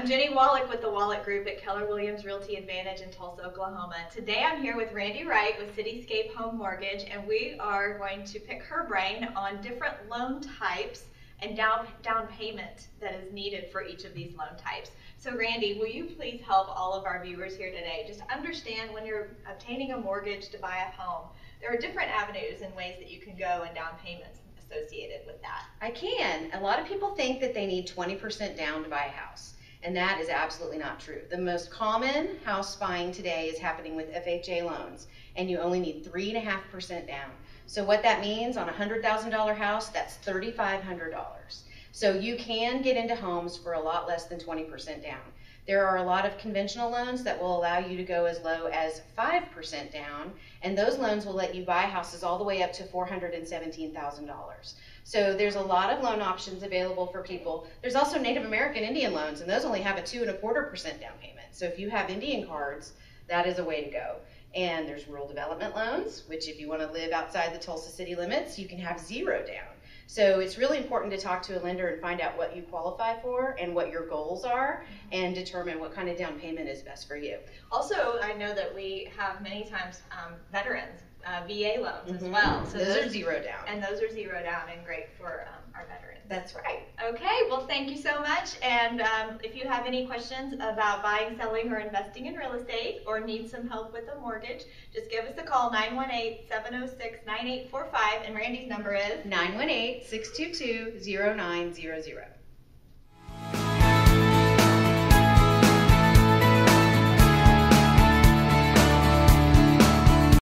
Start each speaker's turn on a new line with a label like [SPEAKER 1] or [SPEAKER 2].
[SPEAKER 1] Wolek Group at Keller Williams Realty Advantage in Tulsa, Oklahoma. Today I'm here with Randi Wright with Cityscape Home Mortgage, and we are going to pick her brain on different loan types and down, down payment that is needed for each of these loan types. So Randi, will you please help all of our viewers here today just understand when you're obtaining a mortgage to buy a home, there are different avenues and ways that you can go and down payments associated with that.
[SPEAKER 2] I can. A lot of people think that they need 20% down to buy a house, and that is absolutely not true. The most common house buying today is happening with FHA loans, and you only need 3.5% down. So, what that means on a $100,000 house, that's $3,500. So, you can get into homes for a lot less than 20% down. There are a lot of conventional loans that will allow you to go as low as 5% down, and those loans will let you buy houses all the way up to $417,000. So there's a lot of loan options available for people. There's also Native American Indian loans, and those only have a two and a quarter percent down payment. So if you have Indian cards, that is a way to go. And there's rural development loans, which if you want to live outside the Tulsa city limits, you can have zero down. So it's really important to talk to a lender and find out what you qualify for and what your goals are and determine what kind of down payment is best for you.
[SPEAKER 1] Also, I know that we have many times um, veterans, uh, VA loans as
[SPEAKER 2] Mhm.
[SPEAKER 1] well. So
[SPEAKER 2] those, are zero down.
[SPEAKER 1] And those are zero down and great for um, our veterans.
[SPEAKER 2] That's right.
[SPEAKER 1] Okay, well, thank you so much. And um, if you have any questions about buying, selling, or investing in real estate, or need some help with a mortgage, just give us a call 918 706 9845. And Randi's number is
[SPEAKER 2] 918 622 0900.